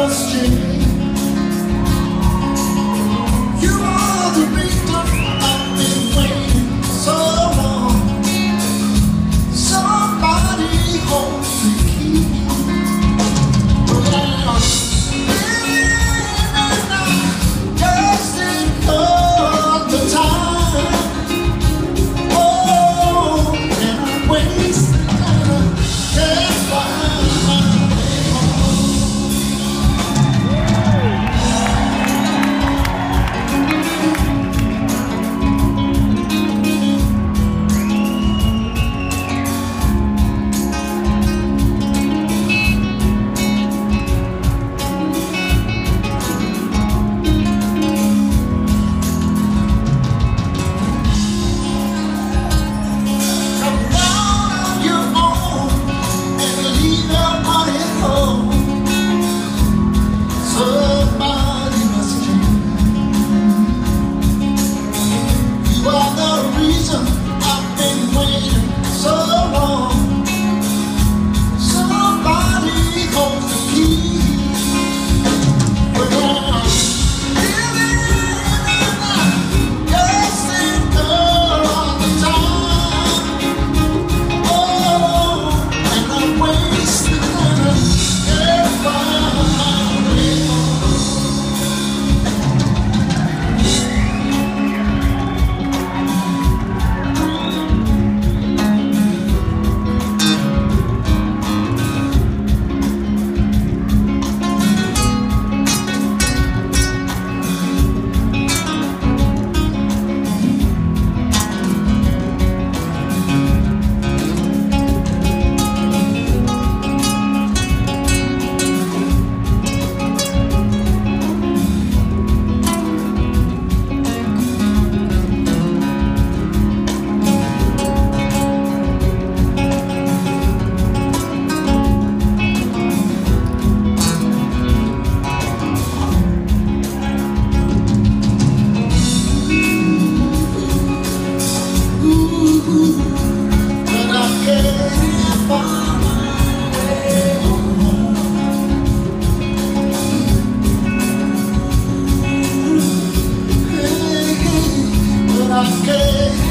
trust you. I'm scared.